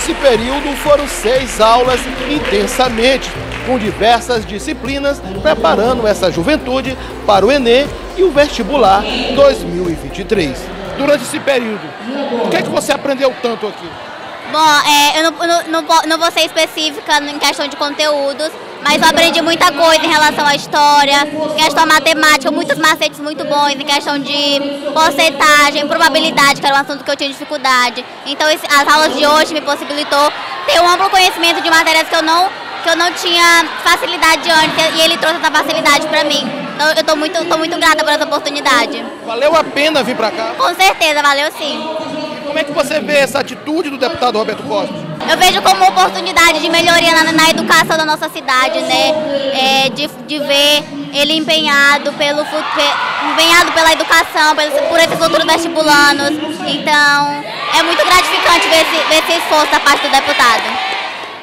Durante esse período foram seis aulas intensamente, com diversas disciplinas, preparando essa juventude para o Enem e o vestibular 2023. Durante esse período, o que é que você aprendeu tanto aqui? Bom, é, eu não, não, não, não vou ser específica em questão de conteúdos, mas eu aprendi muita coisa em relação à história, em questão matemática, muitos macetes muito bons, em questão de porcentagem, probabilidade, que era um assunto que eu tinha dificuldade. Então as aulas de hoje me possibilitou ter um amplo conhecimento de matérias que eu não, que eu não tinha facilidade antes e ele trouxe essa facilidade para mim. Então eu estou muito, tô muito grata por essa oportunidade. Valeu a pena vir para cá? Com certeza, valeu sim. Como é que você vê essa atitude do deputado Roberto Costa? Eu vejo como oportunidade de melhoria na, na educação da nossa cidade, né? É, de, de ver ele empenhado pelo empenhado pela educação, por, por esses futuros vestibulanos. Então, é muito gratificante ver esse, ver esse esforço da parte do deputado.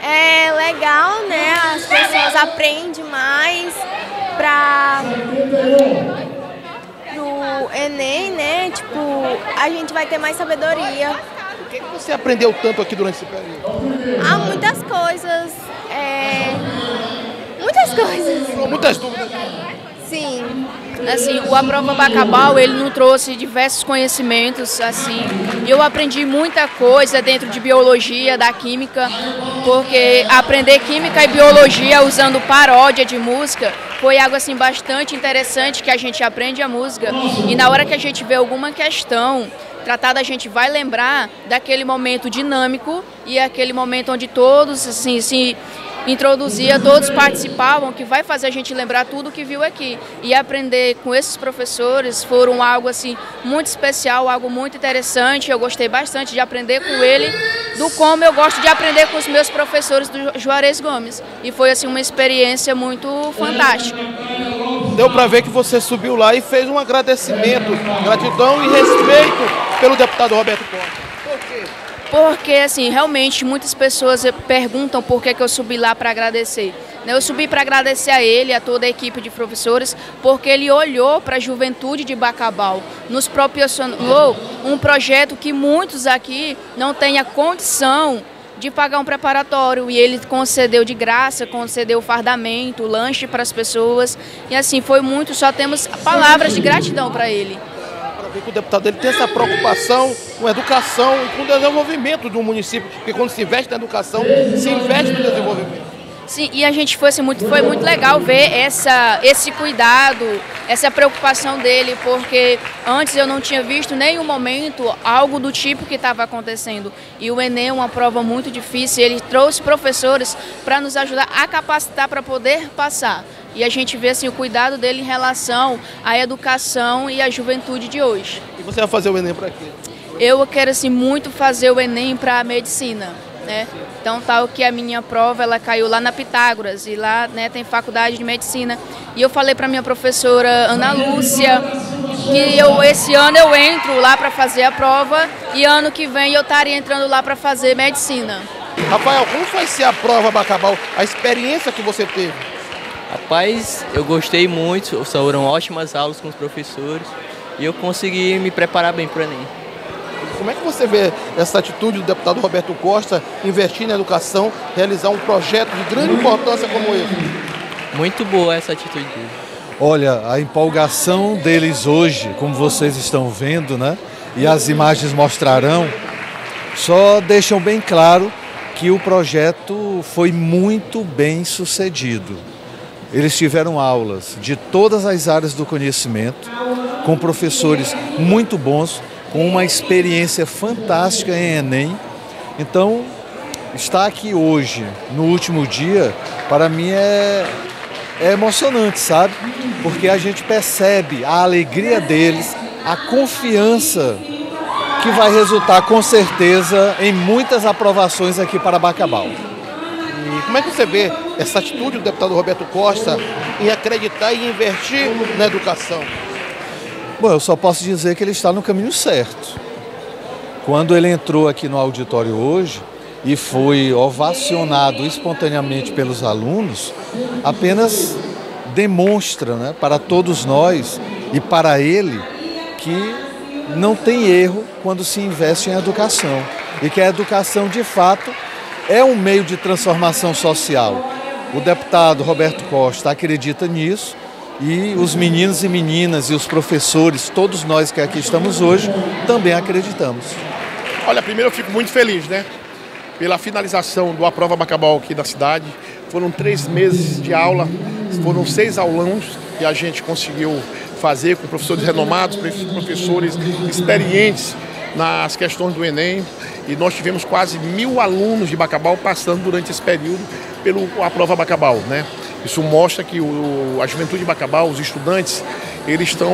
É legal, né? As pessoas aprendem mais para pro Enem, né? Tipo, a gente vai ter mais sabedoria. O que, que você aprendeu tanto aqui durante esse período? Há muitas coisas. É... Muitas coisas. Muitas dúvidas. Sim. Assim, o Aprova Bacabal, ele nos trouxe diversos conhecimentos, assim. Eu aprendi muita coisa dentro de biologia, da química, porque aprender química e biologia usando paródia de música foi algo assim bastante interessante que a gente aprende a música. E na hora que a gente vê alguma questão tratada a gente vai lembrar daquele momento dinâmico e aquele momento onde todos assim se introduzia, todos participavam, que vai fazer a gente lembrar tudo que viu aqui. E aprender com esses professores foram algo assim muito especial, algo muito interessante. Eu gostei bastante de aprender com ele, do como eu gosto de aprender com os meus professores do Juarez Gomes. E foi assim uma experiência muito fantástica. Deu para ver que você subiu lá e fez um agradecimento, gratidão e respeito pelo deputado Roberto Costa. Por quê? Porque, assim, realmente muitas pessoas perguntam por que, que eu subi lá para agradecer. Né, eu subi para agradecer a ele, a toda a equipe de professores, porque ele olhou para a juventude de Bacabal, nos proporcionou um projeto que muitos aqui não têm a condição de pagar um preparatório. E ele concedeu de graça, concedeu fardamento, lanche para as pessoas. E assim foi muito, só temos palavras de gratidão para ele que o deputado ele tem essa preocupação com educação e com o desenvolvimento do município, porque quando se investe na educação, se investe no desenvolvimento. Sim, e a gente foi, assim, muito, foi muito legal ver essa, esse cuidado, essa preocupação dele, porque antes eu não tinha visto nenhum momento algo do tipo que estava acontecendo. E o Enem é uma prova muito difícil, ele trouxe professores para nos ajudar a capacitar para poder passar. E a gente vê assim, o cuidado dele em relação à educação e à juventude de hoje. E você vai fazer o Enem para quê? Eu quero assim, muito fazer o Enem para medicina. Né? Então tal que a minha prova ela caiu lá na Pitágoras e lá né, tem faculdade de medicina e eu falei para minha professora Ana Lúcia que eu esse ano eu entro lá para fazer a prova e ano que vem eu estaria entrando lá para fazer medicina. Rafael, como foi ser a prova Bacabal, a experiência que você teve? Rapaz, eu gostei muito, foram ótimas aulas com os professores e eu consegui me preparar bem para o Enem. Como é que você vê essa atitude do deputado Roberto Costa investir na educação, realizar um projeto de grande importância como esse? Muito boa essa atitude dele. Olha, a empolgação deles hoje, como vocês estão vendo, né? E as imagens mostrarão, só deixam bem claro que o projeto foi muito bem sucedido. Eles tiveram aulas de todas as áreas do conhecimento, com professores muito bons, com uma experiência fantástica em Enem. Então, estar aqui hoje, no último dia, para mim é, é emocionante, sabe? Porque a gente percebe a alegria deles, a confiança que vai resultar com certeza em muitas aprovações aqui para Bacabal. Como é que você vê essa atitude do deputado Roberto Costa em acreditar e investir na educação? Bom, eu só posso dizer que ele está no caminho certo. Quando ele entrou aqui no auditório hoje e foi ovacionado espontaneamente pelos alunos, apenas demonstra né, para todos nós e para ele que não tem erro quando se investe em educação. e que a educação, de fato, é um meio de transformação social. O deputado Roberto Costa acredita nisso e os meninos e meninas e os professores, todos nós que aqui estamos hoje, também acreditamos. Olha, primeiro eu fico muito feliz, né? Pela finalização do Aprova Bacabal aqui da cidade. Foram três meses de aula, foram seis aulões que a gente conseguiu fazer com professores renomados, professores experientes nas questões do Enem. E nós tivemos quase mil alunos de Bacabal passando durante esse período pelo a prova Bacabal, né? Isso mostra que o, a juventude de Bacabal, os estudantes, eles estão,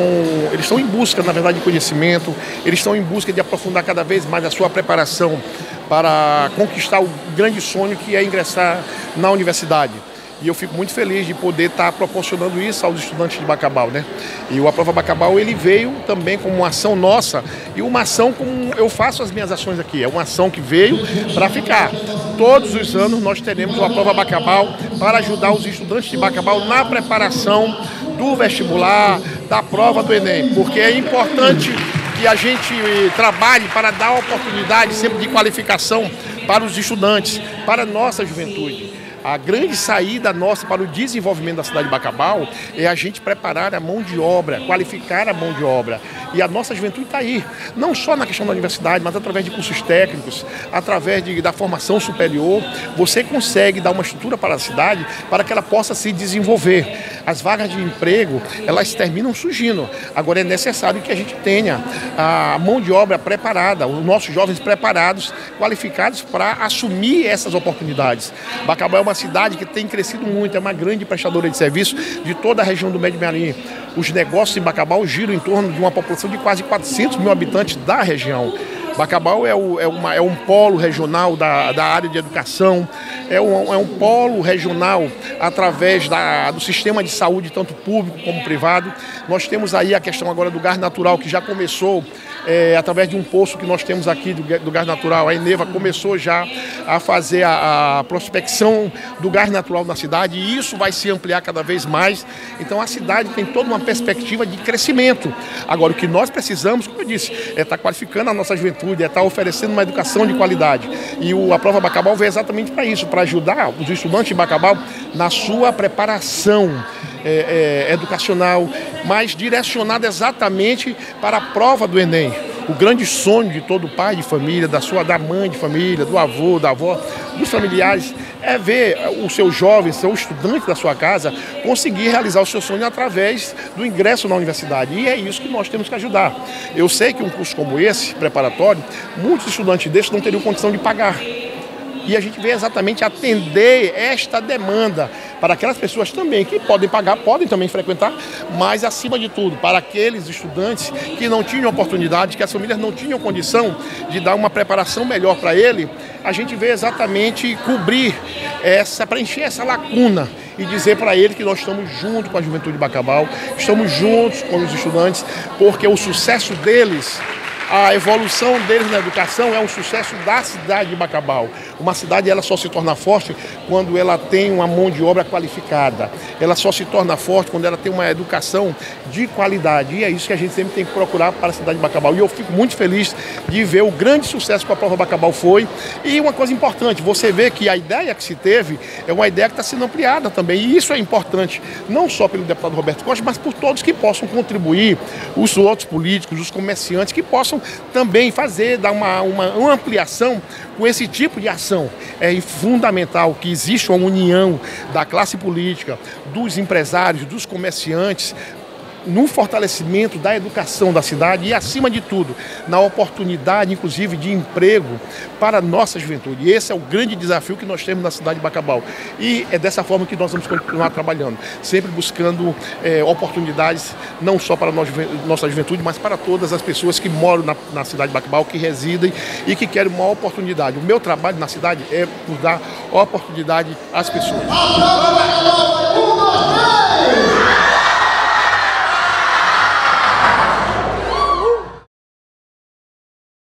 eles estão em busca, na verdade, de conhecimento, eles estão em busca de aprofundar cada vez mais a sua preparação para conquistar o grande sonho que é ingressar na universidade. E eu fico muito feliz de poder estar proporcionando isso aos estudantes de Bacabal, né? E o Aprova Bacabal, ele veio também como uma ação nossa e uma ação como eu faço as minhas ações aqui. É uma ação que veio para ficar. Todos os anos nós teremos o Aprova Bacabal para ajudar os estudantes de Bacabal na preparação do vestibular, da prova do Enem, porque é importante que a gente trabalhe para dar oportunidade sempre de qualificação para os estudantes, para a nossa juventude. A grande saída nossa para o desenvolvimento da cidade de Bacabal é a gente preparar a mão de obra, qualificar a mão de obra. E a nossa juventude está aí, não só na questão da universidade, mas através de cursos técnicos, através de, da formação superior, você consegue dar uma estrutura para a cidade para que ela possa se desenvolver. As vagas de emprego, elas terminam surgindo. Agora é necessário que a gente tenha a mão de obra preparada, os nossos jovens preparados, qualificados para assumir essas oportunidades. Bacabal é uma uma cidade que tem crescido muito, é uma grande prestadora de serviço de toda a região do Médio Marinho. Os negócios em Bacabal giram em torno de uma população de quase 400 mil habitantes da região. Bacabal é, o, é, uma, é, um polo regional da, da área de educação, é um, é um polo regional através da, do sistema de saúde, tanto público como privado. Nós temos aí a questão agora do gás natural, que já começou é, através de um poço que nós temos aqui do, do, gás natural. A Eneva começou já a fazer a, a, prospecção do gás natural na cidade e isso vai se ampliar cada vez mais. Então a cidade tem toda uma perspectiva de crescimento. Agora, o que nós precisamos, como eu disse, é estar qualificando a nossa juventude, é estar oferecendo uma educação de qualidade. E o, a prova Bacabal veio exatamente para isso, para ajudar os estudantes de Bacabal na sua preparação é, é, educacional, mas direcionada exatamente para a prova do Enem. O grande sonho de todo pai de família, da sua da mãe de família, do avô, da avó, dos familiares, é ver o seu jovem, seu estudante da sua casa, conseguir realizar o seu sonho através do ingresso na universidade. E é isso que nós temos que ajudar. Eu sei que um curso como esse, preparatório, muitos estudantes desses não teriam condição de pagar. E a gente vem exatamente atender esta demanda para aquelas pessoas também que podem pagar, podem também frequentar, mas acima de tudo, para aqueles estudantes que não tinham oportunidade, que as famílias não tinham condição de dar uma preparação melhor para ele, a gente vê exatamente cobrir essa, preencher essa lacuna e dizer para ele que nós estamos juntos com a juventude de Bacabal, estamos juntos com os estudantes, porque o sucesso deles a evolução deles na educação é um sucesso da cidade de Bacabal. Uma cidade ela só se torna forte quando ela tem uma mão de obra qualificada. Ela só se torna forte quando ela tem uma educação de qualidade. E é isso que a gente sempre tem que procurar para a cidade de Bacabal. E eu fico muito feliz de ver o grande sucesso que a prova Bacabal foi. E uma coisa importante, você vê que a ideia que se teve é uma ideia que está sendo ampliada também. E isso é importante, não só pelo deputado Roberto Costa, mas por todos que possam contribuir, os outros políticos, os comerciantes, que possam também fazer, dar uma, uma, ampliação com esse tipo de ação. É fundamental que exista uma união da classe política, dos empresários, dos comerciantes, no fortalecimento da educação da cidade e, acima de tudo, na oportunidade, inclusive, de emprego para a nossa juventude. E esse é o grande desafio que nós temos na cidade de Bacabal. E é dessa forma que nós vamos continuar trabalhando, sempre buscando é, oportunidades, não só para a nossa juventude, mas para todas as pessoas que moram na, na cidade de Bacabal, que residem e que querem uma oportunidade. O meu trabalho na cidade é por dar oportunidade às pessoas.